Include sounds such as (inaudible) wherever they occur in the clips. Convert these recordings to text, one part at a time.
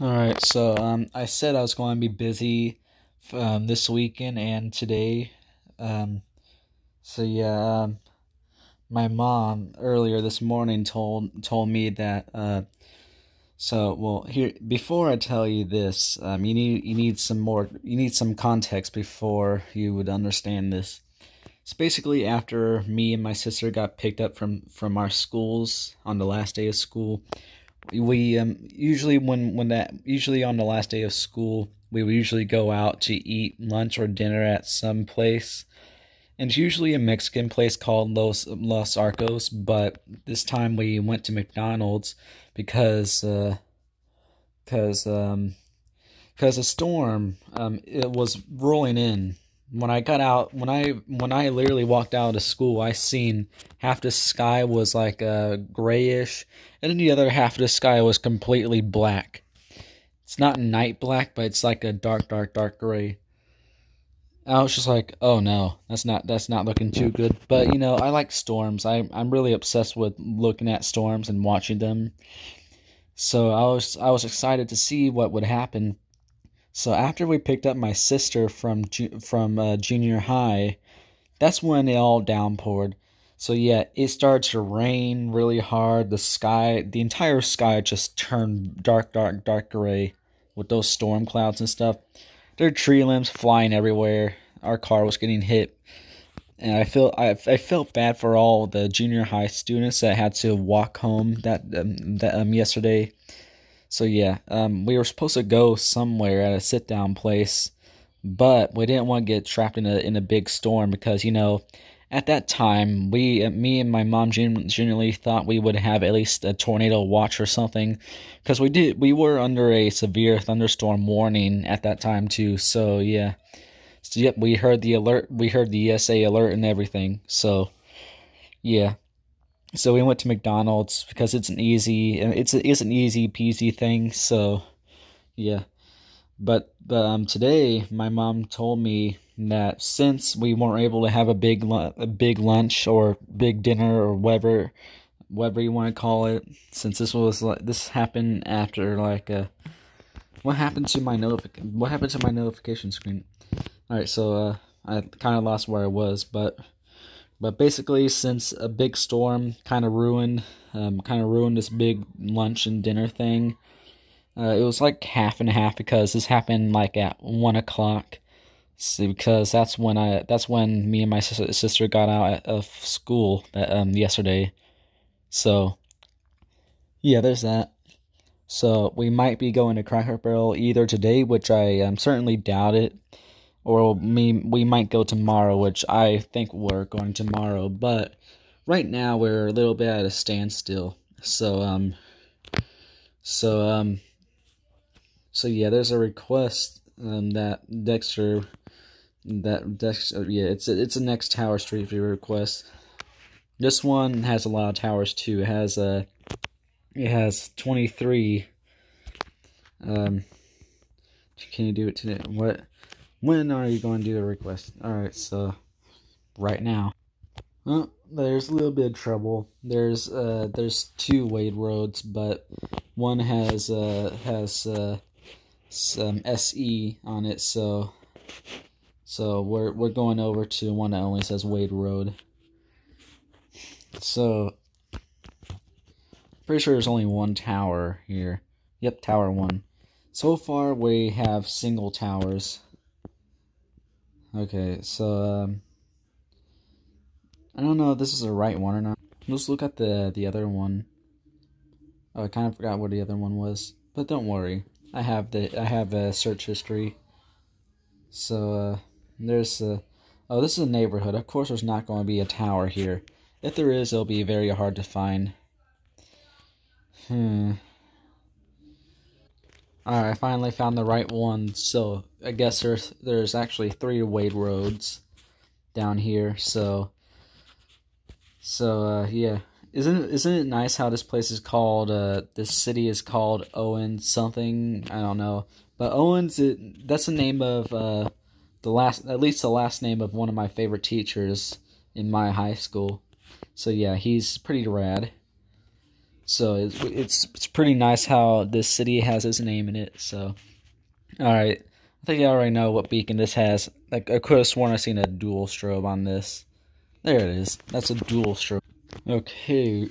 All right, so um, I said I was going to be busy um, this weekend and today. Um, so yeah, um, my mom earlier this morning told told me that. Uh, so well, here before I tell you this, um, you need you need some more you need some context before you would understand this. It's basically after me and my sister got picked up from from our schools on the last day of school we um, usually when when that usually on the last day of school we would usually go out to eat lunch or dinner at some place. And it's usually a mexican place called los los arcos but this time we went to mcdonald's because uh because um because a storm um it was rolling in when I got out, when I when I literally walked out of school, I seen half the sky was like uh, grayish, and then the other half of the sky was completely black. It's not night black, but it's like a dark, dark, dark gray. I was just like, oh no, that's not that's not looking too good. But you know, I like storms. I I'm really obsessed with looking at storms and watching them. So I was I was excited to see what would happen so after we picked up my sister from from uh, junior high, that's when it all downpoured. So yeah, it started to rain really hard. The sky, the entire sky just turned dark, dark, dark gray with those storm clouds and stuff. There are tree limbs flying everywhere. Our car was getting hit, and I feel I, I felt bad for all the junior high students that had to walk home that um, that um yesterday so yeah, um, we were supposed to go somewhere at a sit down place, but we didn't want to get trapped in a in a big storm because you know, at that time we, uh, me and my mom generally thought we would have at least a tornado watch or something, because we did we were under a severe thunderstorm warning at that time too. So yeah, so yep, we heard the alert, we heard the ESA alert and everything. So yeah. So we went to McDonald's because it's an easy it's it's an easy peasy thing. So yeah, but but um today my mom told me that since we weren't able to have a big a big lunch or big dinner or whatever whatever you want to call it, since this was like this happened after like a uh, what happened to my notif- what happened to my notification screen? All right, so uh, I kind of lost where I was, but but basically, since a big storm kind of ruined, um, kind of ruined this big lunch and dinner thing, uh, it was like half and a half because this happened like at one o'clock. So because that's when I that's when me and my sister got out of school that um yesterday. So yeah, there's that. So we might be going to Cracker Barrel either today, which I um, certainly doubt it, or me we might go tomorrow, which I think we're going tomorrow. But right now we're a little bit at a standstill. So um, so um, so yeah, there's a request um that Dexter that Dexter yeah it's a, it's a next Tower Street View request. This one has a lot of towers too. It has a it has 23 um can you do it today? What when are you going to do the request? Alright, so right now. Well, there's a little bit of trouble. There's uh there's two Wade roads, but one has uh has uh some SE on it, so so we're we're going over to one that only says Wade Road. So pretty sure there's only one tower here. Yep, tower one. So far we have single towers. Okay, so um, I don't know if this is the right one or not. Let's look at the the other one. Oh, I kind of forgot what the other one was, but don't worry. I have the I have a search history. So uh, there's a oh this is a neighborhood. Of course, there's not going to be a tower here. If there is, it'll be very hard to find. Hmm. Alright, I finally found the right one. So I guess there's there's actually three Wade roads down here. So so uh, yeah, isn't isn't it nice how this place is called? Uh, this city is called Owen something. I don't know, but Owens it, that's the name of uh, the last at least the last name of one of my favorite teachers in my high school. So yeah, he's pretty rad. So it's it's it's pretty nice how this city has its name in it. So, all right, I think I already know what beacon this has. Like I could have sworn I seen a dual strobe on this. There it is. That's a dual strobe. Okay,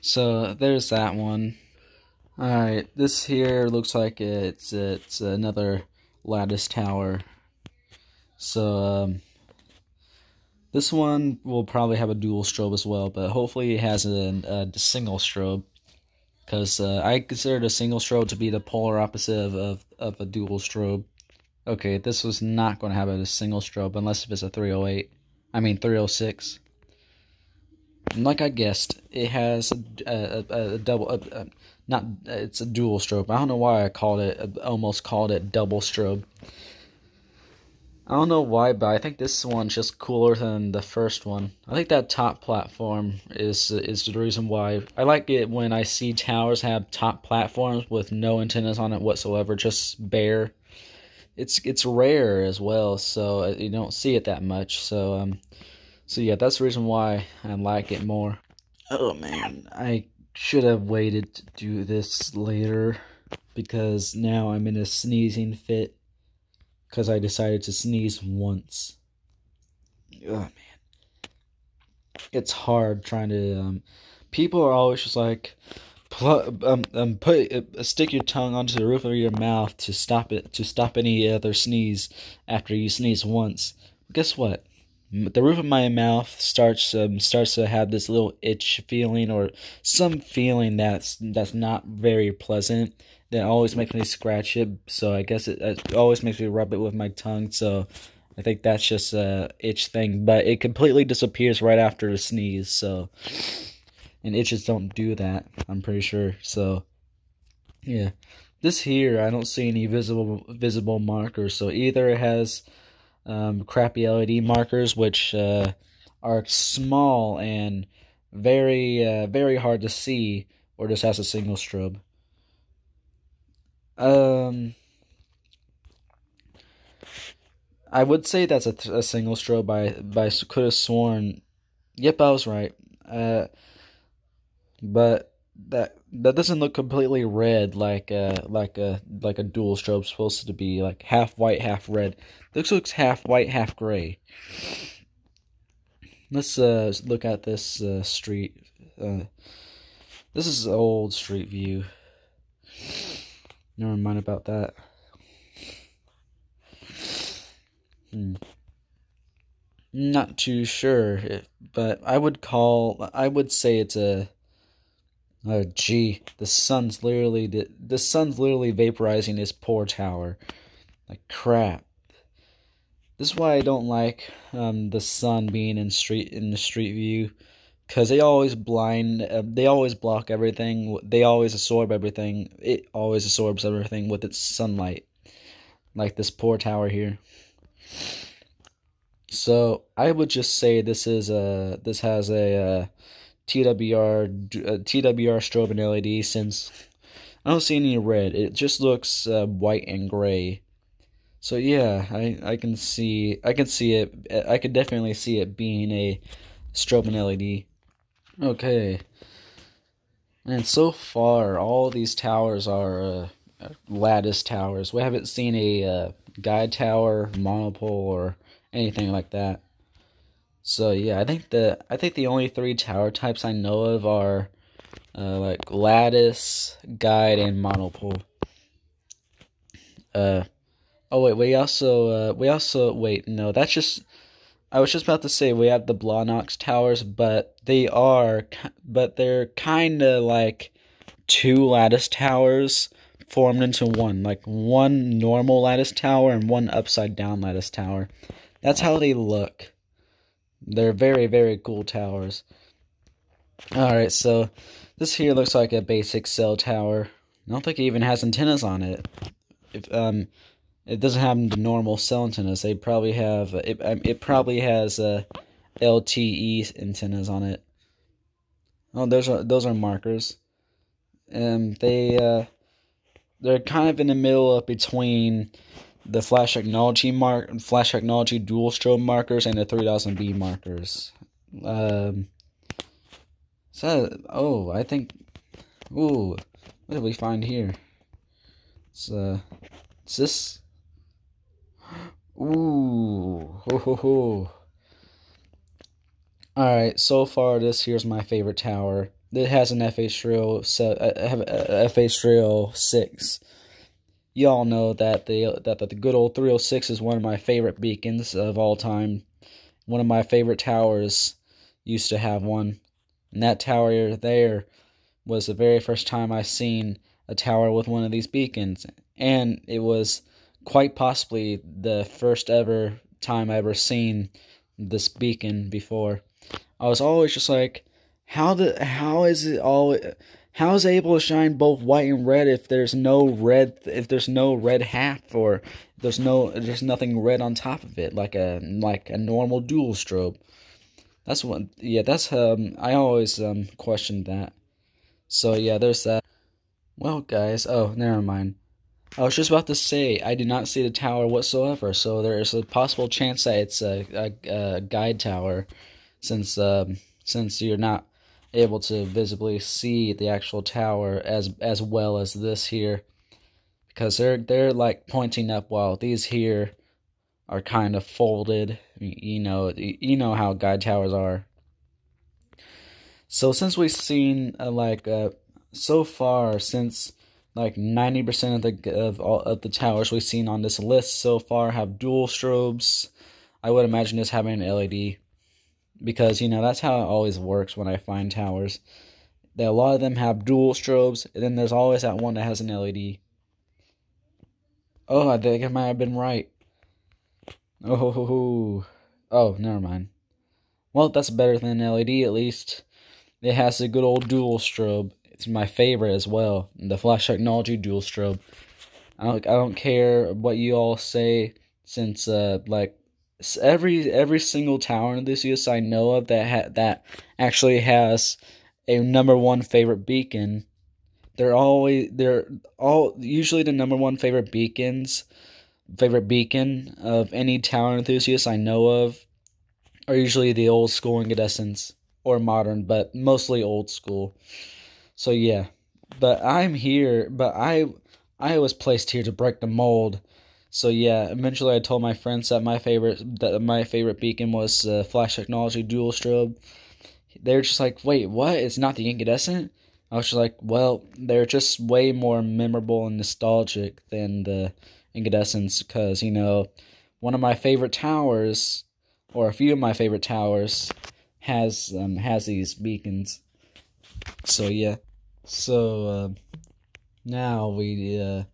so there's that one. All right, this here looks like it's it's another lattice tower. So um, this one will probably have a dual strobe as well, but hopefully it has a, a single strobe. Because uh, I consider a single strobe to be the polar opposite of, of, of a dual strobe. Okay, this was not going to have a single strobe unless if it's a 308. I mean 306. And like I guessed, it has a, a, a double, a, not it's a dual strobe. I don't know why I called it, almost called it double strobe. I don't know why, but I think this one's just cooler than the first one. I think that top platform is is the reason why I like it when I see towers have top platforms with no antennas on it whatsoever, just bare. It's it's rare as well, so uh, you don't see it that much. So um, so yeah, that's the reason why I like it more. Oh man, I should have waited to do this later because now I'm in a sneezing fit because I decided to sneeze once. Oh man, it's hard trying to. Um, people are always just like, pl- um, um, put uh, stick your tongue onto the roof of your mouth to stop it to stop any other sneeze after you sneeze once. Guess what? The roof of my mouth starts um, starts to have this little itch feeling or some feeling that's that's not very pleasant that always makes me scratch it. So I guess it, it always makes me rub it with my tongue. So I think that's just a itch thing, but it completely disappears right after a sneeze. So and itches don't do that. I'm pretty sure. So yeah, this here I don't see any visible visible markers. So either it has um, crappy LED markers, which uh, are small and very uh, very hard to see, or just has a single strobe. Um, I would say that's a, a single strobe. By by could have sworn. Yep, I was right. Uh, but that that doesn't look completely red like uh like a like a dual strobe supposed to be like half white half red. This looks half white half gray. Let's uh look at this uh, street. Uh, this is old street view. Never mind about that. Hmm. Not too sure, but I would call. I would say it's a. Oh gee, the sun's literally the, the sun's literally vaporizing this poor tower, like crap. This is why I don't like um, the sun being in street in the street view because they always blind uh, they always block everything they always absorb everything it always absorbs everything with its sunlight. Like this poor tower here. So i would just say this is a this has a, a uh, twr uh, twr strobe and led since i don't see any red it just looks uh, white and gray so yeah i i can see i can see it i could definitely see it being a strobe and led Okay. And so far, all these towers are uh, lattice towers. We haven't seen a uh, guyed tower, monopole, or anything like that. So yeah, I think the I think the only three tower types I know of are uh, like lattice, guyed, and monopole. Uh, oh wait, we also uh, we also wait no, that's just I was just about to say we have the Blaw-Knox towers, but they are, but they're kind of like two lattice towers formed into one, like one normal lattice tower and one upside down lattice tower. That's how they look. They're very, very cool towers. Alright, so this here looks like a basic cell tower. I don't think it even has antennas on it. If um it doesn't have normal cell antennas. They probably have it. Um, it probably has uh, LTE antennas on it. Oh, those are those are markers. And they uh, they're kind of in the middle of between the flash technology mark flash technology dual strobe markers and the 3000B markers. Um, So, oh, I think. Ooh, what did we find here? It's uh, it's this. (gasps) Ooh, ho ho ho. All right, so far this here's my favorite tower. It has an FH3 so uh, FH306. Y'all know that the that the good old 306 is one of my favorite beacons of all time. One of my favorite towers used to have one. And that tower there was the very first time I seen a tower with one of these beacons. And it was quite possibly the first ever time I ever seen this beacon before. I was always just like, how the how is it all how is it able to shine both white and red if there's no red if there's no red half or there's no there's nothing red on top of it like a like a normal dual strobe. That's what yeah, that's um I always um questioned that. So yeah, there's that. Well guys, oh never mind. I was just about to say I did not see the tower whatsoever, so there is a possible chance that it's a, a, a guyed tower, since um, since you're not able to visibly see the actual tower as as well as this here. Because they're they're like pointing up while these here are kind of folded. You know you know how guyed towers are. So since we've seen uh, like uh, so far since like 90% of the of all of the towers we've seen on this list so far have dual strobes i would imagine this having an led because you know that's how it always works when I find towers. That a lot of them have dual strobes, and then there's always that one that has an LED. Oh, I think I might have been right. Oh, (laughs) oh, never mind. Well, that's better than an LED at least. It has a good old dual strobe. It's my favorite as well. The Flash Technology dual strobe. I don't, I don't care what you all say, since uh, like every every single tower in this US I know of that ha- that actually has a number one favorite beacon. They're always they're all usually the number one favorite beacons, favorite beacon of any tower enthusiast I know of, are usually the old school incandescents or modern, but mostly old school. So yeah, but I'm here, but I I was placed here to break the mold so yeah, eventually I told my friends that my favorite that my favorite beacon was uh, Flash Technology Dual Strobe. They were just like, "Wait, what? It's not the incandescent?" I was just like, "Well, they're just way more memorable and nostalgic than the incandescents because you know, one of my favorite towers, or a few of my favorite towers, has um has these beacons. So yeah, so uh, now we uh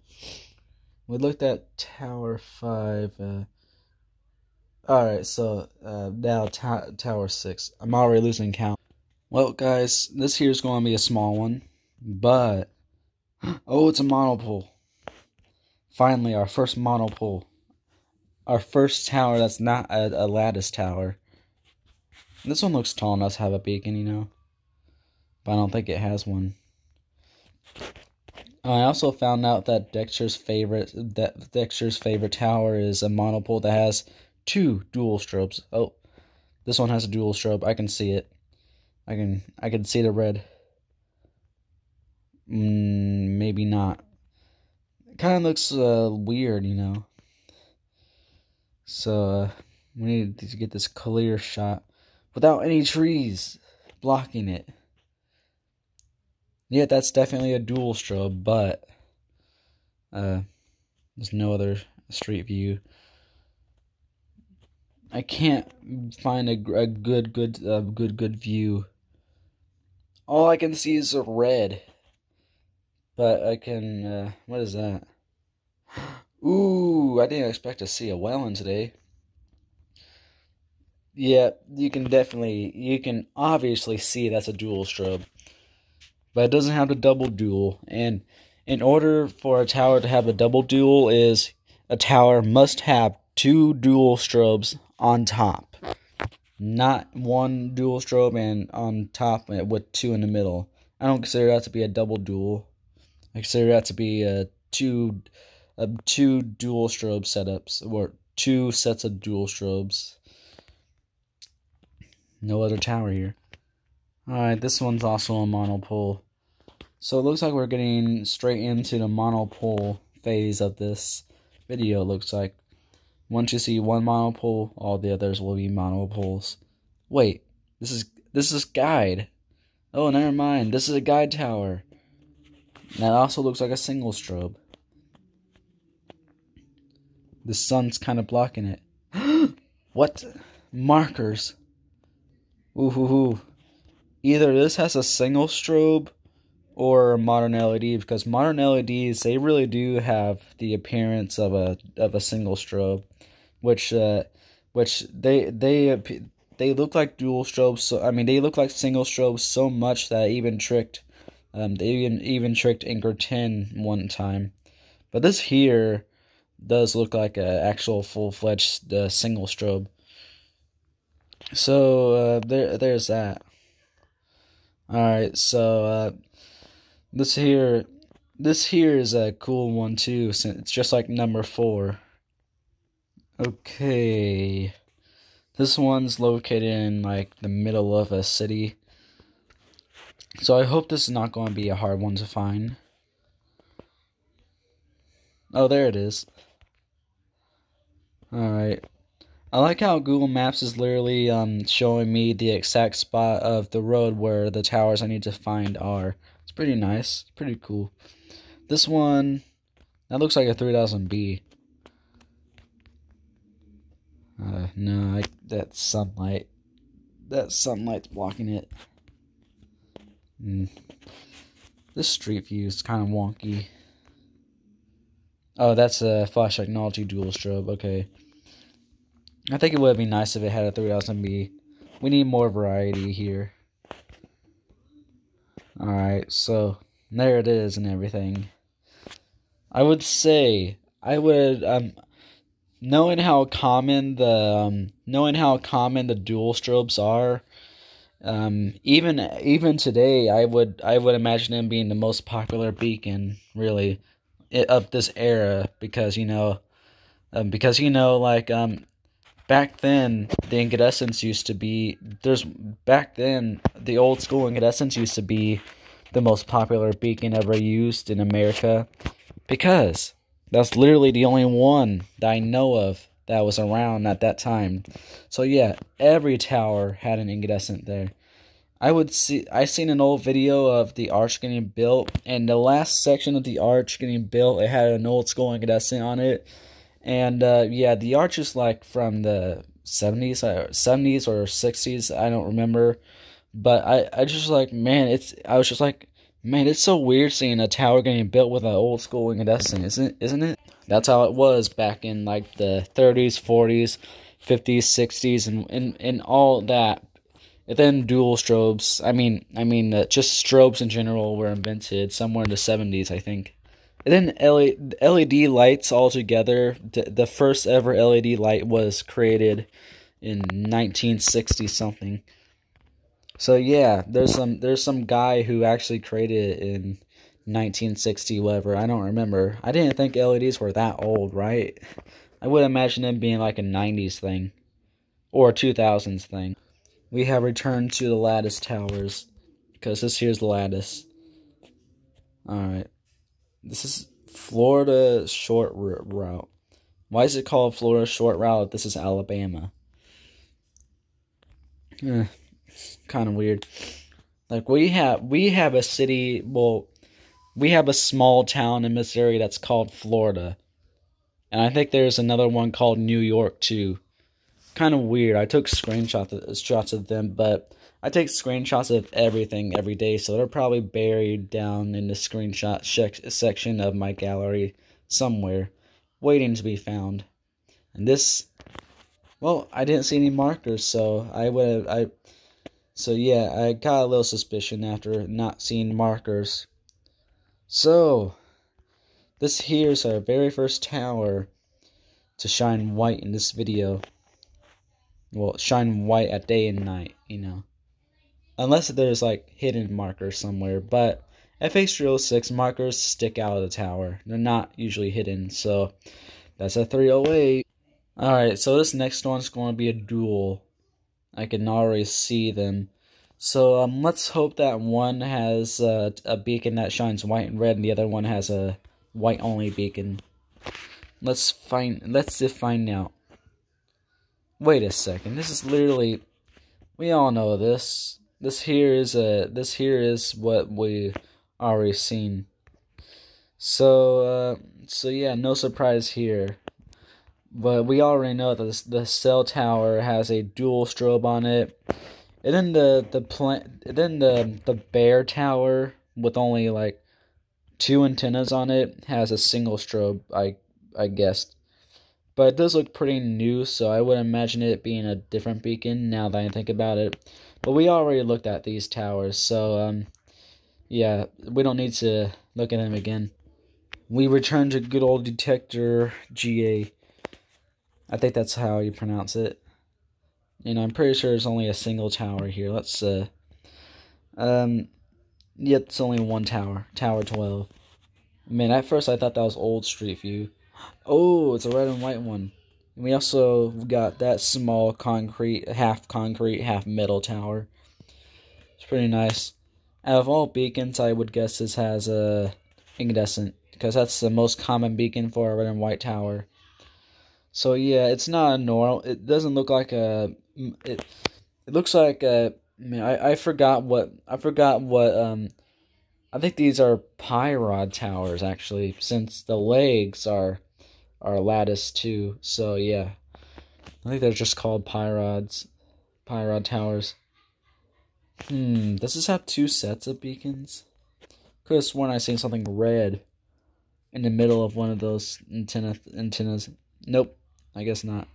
we looked at Tower 5. Uh, Alright, so uh, now Tower 6. I'm already losing count. Well, guys, this here is going to be a small one, but. (gasps) Oh, it's a monopole. Finally, our first monopole. Our first tower that's not a, a lattice tower. This one looks tall enough to have a beacon, you know. But I don't think it has one. I also found out that Dexter's favorite that Dexter's favorite tower is a monopole that has two dual strobes. Oh, this one has a dual strobe. I can see it. I can I can see the red. Mm, maybe not. It kind of looks uh, weird, you know. So uh, we need to get this clear shot without any trees blocking it. Yeah, that's definitely a dual strobe, but uh, there's no other street view. I can't find a, a good, good, uh, good, good view. All I can see is a red. But I can, uh, what is that? (gasps) Ooh, I didn't expect to see a Welland today. Yeah, you can definitely, you can obviously see that's a dual strobe but it doesn't have the double dual. And in order for a tower to have a double dual, is a tower must have two dual strobes on top, not one dual strobe and on top with two in the middle. I don't consider that to be a double dual. I consider that to be a two, a two dual strobe setups or two sets of dual strobes. No other tower here. Alright, this one's also a monopole. So it looks like we're getting straight into the monopole phase of this video, looks like. Once you see one monopole, all the others will be monopoles. Wait, this is this is guyed. Oh, never mind. This is a guyed tower. That also looks like a single strobe. The sun's kind of blocking it. (gasps) what? Markers. Ooh, hoo, hoo. Either this has a single strobe or modern LED because modern LEDs they really do have the appearance of a of a single strobe, which uh, which they they they look like dual strobes. So I mean they look like single strobes so much that even tricked um they even even tricked Anchor 10 one time. But this here does look like an actual full fledged uh, single strobe. So uh, there there's that. All right, so uh, this here, this here is a cool one too. Since it's just like number four. Okay, this one's located in like the middle of a city. So I hope this is not going to be a hard one to find. Oh, there it is. Alright. I like how Google Maps is literally um, showing me the exact spot of the road where the towers I need to find are. Pretty nice. Pretty cool. This one, that looks like a 3000B. Uh, no, I, that sunlight. That sunlight's blocking it. Mm. This street view is kind of wonky. Oh, that's a flash technology dual strobe. Okay. I think it would be nice if it had a 3000B. We need more variety here. Alright, so there it is and everything. I would say I would um knowing how common the um, knowing how common the dual strobes are um, even even today I would I would imagine them being the most popular beacon really of this era because you know um, because you know like um back then the incandescents used to be there's back then the old school incandescents used to be the most popular beacon ever used in America because that's literally the only one that I know of that was around at that time. So yeah, every tower had an incandescent there. I would see I seen an old video of the arch getting built and the last section of the arch getting built it had an old school incandescent on it and uh, yeah, the arch is like from the 70s, uh, 70s or 60s. I don't remember. But I, I just like, man, it's, I was just like, man, it's so weird seeing a tower getting built with an old school incandescent, isn't, isn't it? That's how it was back in like the 30s, 40s, 50s, 60s, and, and, and all that. And then dual strobes, I mean, I mean, uh, just strobes in general were invented somewhere in the 70s, I think. And then LED lights altogether. The first ever LED light was created in 1960 something. So yeah, there's some there's some guy who actually created it in 1960 whatever. I don't remember. I didn't think LEDs were that old, right? I would imagine them being like a 90s thing or 2000s thing. We have returned to the lattice towers because this here's the lattice. All right. This is Florida short route. Why is it called Florida short route? This is Alabama. Eh, kind of weird. Like we have we have a city. Well, we have a small town in Missouri that's called Florida, and I think there's another one called New York too. Kind of weird. I took screenshots shots of them, but I take screenshots of everything every day, so they're probably buried down in the screenshot section of my gallery somewhere, waiting to be found. And this, well, I didn't see any markers, so I would I, so yeah, I got a little suspicion after not seeing markers. So, this here's our very first tower to shine white in this video. Well, shine white at day and night, you know unless there's like hidden markers somewhere. But FH306 markers stick out of the tower. They're not usually hidden, so that's a 308. Alright, so this next one's going to be a duel. I can already see them. So um, let's hope that one has uh, a beacon that shines white and red, and the other one has a white only beacon. Let's find. Let's find out. Wait a second. This is literally. We all know this. This here is a. This here is what we already seen. So uh, so yeah, no surprise here. But we already know that the cell tower has a dual strobe on it. And then the the plant then the the bear tower with only like two antennas on it has a single strobe, I I guessed. But it does look pretty new, so I would imagine it being a different beacon now that I think about it. But we already looked at these towers, so um yeah, we don't need to look at them again. We return to good old Decatur GA. I think that's how you pronounce it. And I'm pretty sure there's only a single tower here. Let's uh um yep, it's only one tower. Tower 12. Man, at first I thought that was old Street View. Oh, it's a red and white one. And we also got that small concrete, half concrete, half metal tower. It's pretty nice. Out of all beacons, I would guess this has a incandescent because that's the most common beacon for a red and white tower. So yeah, it's not a normal. It doesn't look like a. It it looks like a. I mean, I, I forgot what I forgot what um. I think these are Pirod towers actually, since the legs are are lattice too. So yeah, I think they're just called Pirods, Pirod towers. Hmm, does this have two sets of beacons? Could have sworn I seen something red in the middle of one of those antenna antennas. Nope, I guess not.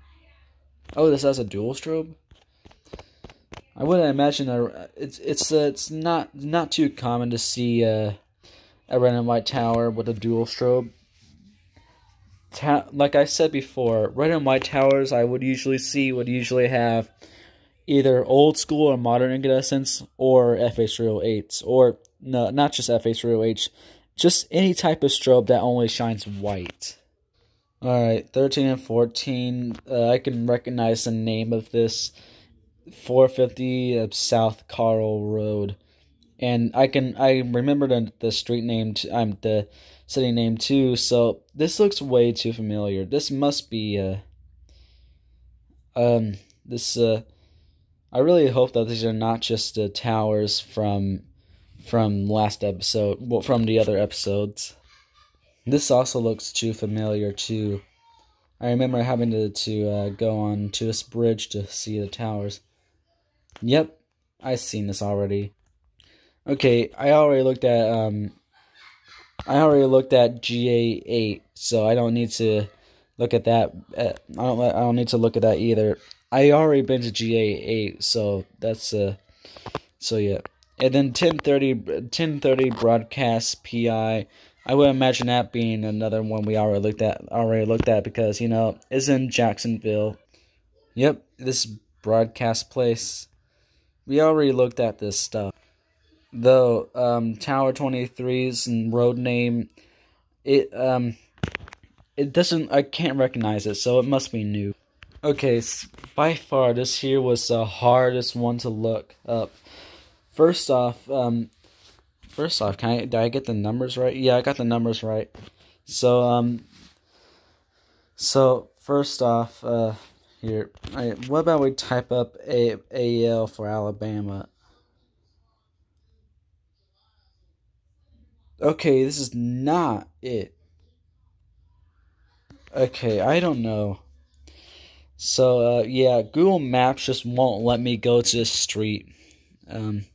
Oh, this has a dual strobe. I wouldn't imagine a, it's it's uh, it's not not too common to see uh, a red and white tower with a dual strobe. Ta- like I said before, red and white towers I would usually see would usually have either old school or modern incandescents or FH308s or no, not just FH308, just any type of strobe that only shines white. Alright, 13 and 14. Uh, I can recognize the name of this 450 of South Carl Road. And I can I remember the, the street name I'm um, the city name too, so this looks way too familiar. This must be uh um this uh I really hope that these are not just the towers from from last episode, well, from the other episodes. This also looks too familiar too. I remember having to to uh, go on to this bridge to see the towers. Yep, I've seen this already. Okay, I already looked at um, I already looked at GA eight, so I don't need to look at that. Uh, I don't I don't need to look at that either. I already been to GA eight, so that's uh, so yeah. And then 1030, 1030 broadcast PI. I would imagine that being another one we already looked at already looked at because you know it's in Jacksonville. Yep, this broadcast place. We already looked at this stuff. Though um, Tower 23's and road name, it um, it doesn't. I can't recognize it, so it must be new. Okay, by far this here was the hardest one to look up. First off, um, first off, can I did I get the numbers right? Yeah, I got the numbers right. So um, so first off, uh, here, right, what about we type up A for Alabama? Okay, this is not it. Okay, I don't know. So uh, yeah, Google Maps just won't let me go to the street. Um,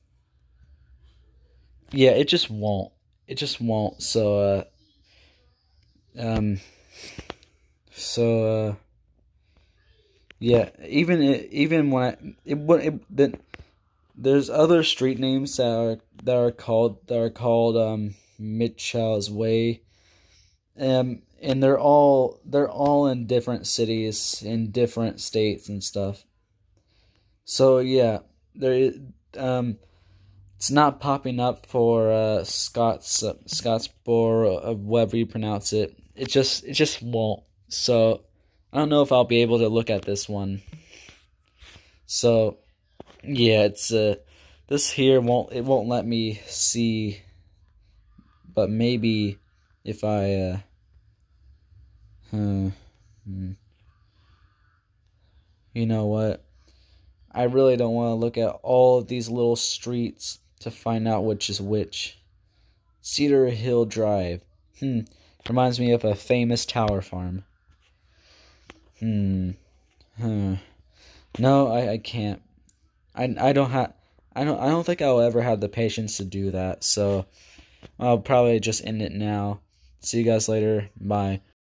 yeah, it just won't. It just won't. So, uh, um, so, uh, yeah, even even when I, it, it then there's other street names that are that are called that are called um Mitchell's Way, um, and they're all they're all in different cities in different states and stuff. So yeah, there um it's not popping up for uh, Scott's uh, Scottsboro, uh, whatever you pronounce it. It just it just won't. So I don't know if I'll be able to look at this one. So yeah, it's uh this here won't it won't let me see but maybe if I uh hmm. you know what? I really don't want to look at all of these little streets to find out which is which. Cedar Hill Drive. Hmm. Reminds me of a famous tower farm. Hmm. Hmm no I, I can't. I, I don't have I don't I don't think I'll ever have the patience to do that. So I'll probably just end it now. See you guys later. Bye.